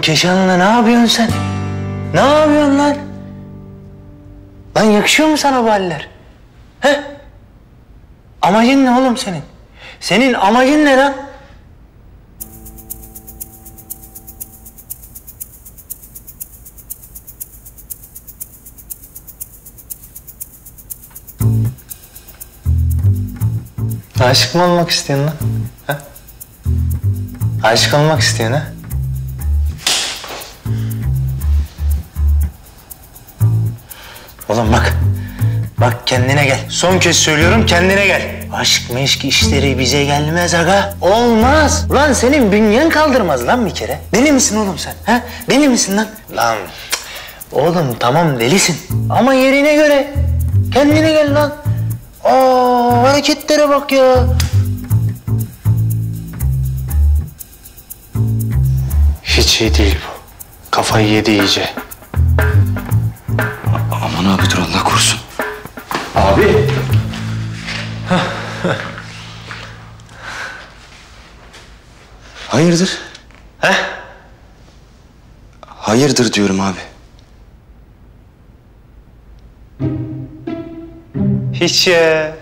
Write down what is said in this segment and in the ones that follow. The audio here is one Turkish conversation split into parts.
Keşan'la ne yapıyorsun sen? Ne yapıyorsun lan? Lan yakışıyor mu sana bu haller? He? Amacın ne oğlum senin? Senin amacın ne lan? Aşık mı olmak istiyorsun lan? Ha? Aşık olmak istiyorsun ha? Oğlum bak. Bak kendine gel. Son kez söylüyorum kendine gel. Aşk meşk işleri bize gelmez aga. Olmaz. Ulan senin bünyen kaldırmaz lan bir kere. Deli misin oğlum sen? Ha? Deli misin lan? Lan oğlum tamam delisin. Ama yerine göre. Kendine gel lan. Aa hareketlere bak ya. Hiç iyi değil bu. Kafayı yedi iyice. Dur Allah korusun. Abi. Hayırdır? He? Hayırdır diyorum abi. Hiç ya.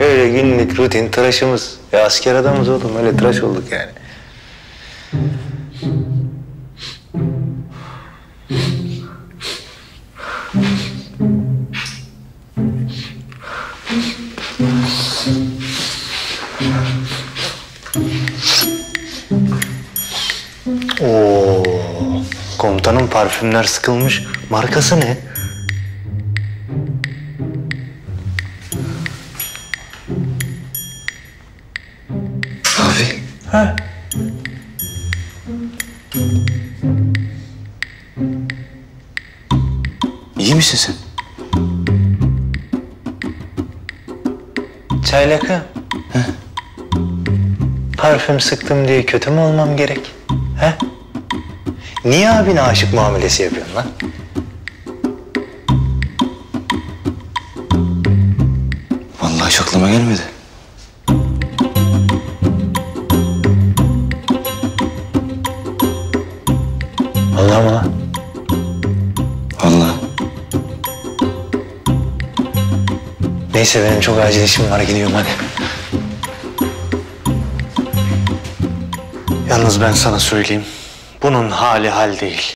Öyle günlük rutin tıraşımız. Ya asker adamız oğlum öyle tıraş olduk yani. Oo, komutanın parfümler sıkılmış. Markası ne? Abi. Ha? iyi misin sen? Çaylakı. Parfüm sıktım diye kötü mü olmam gerek? He? Niye abine aşık muamelesi yapıyorsun lan? Vallahi hiç aklıma gelmedi. Neyse benim çok acil işim var gidiyorum hadi. Yalnız ben sana söyleyeyim. Bunun hali hal değil.